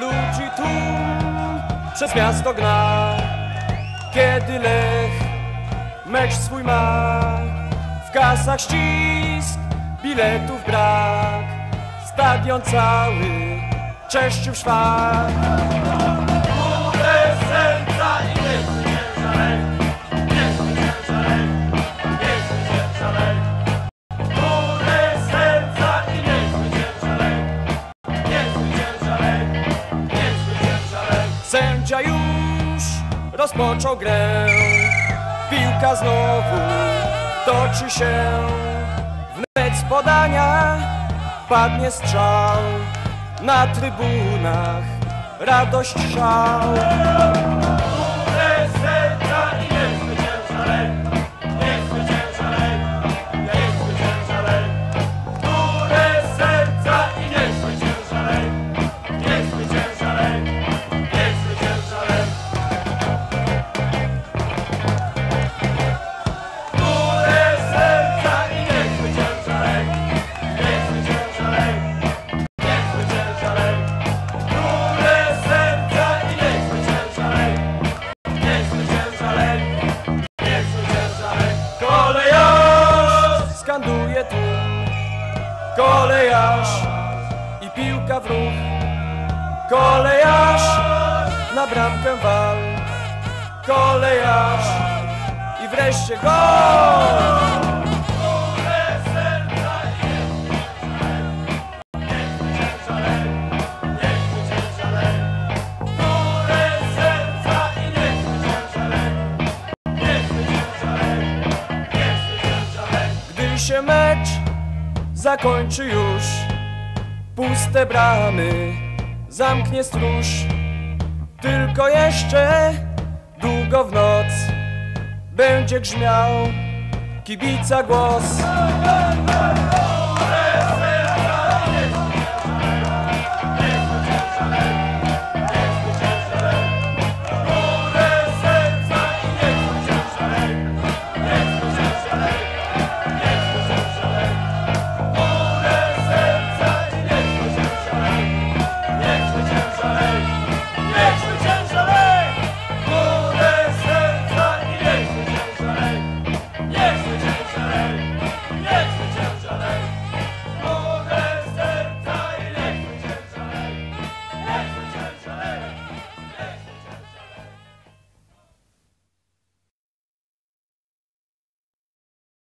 Ludzi tu przez miasto gna. Kiedy Lech mecz swój ma W kasach ścisk, biletów brak. Stadion cały czeszczy w szwach Sędzia już rozpoczął grę. Piłka znowu toczy się. Wnet z podania padnie strzał. Na trybunach radość szał skanduje tu. Kolejarz i piłka w ruch. Kolejarz na bramkę wal. Kolejarz i wreszcie gol się mecz zakończy już. Puste bramy zamknie stróż. Tylko jeszcze długo w noc Będzie grzmiał kibica głos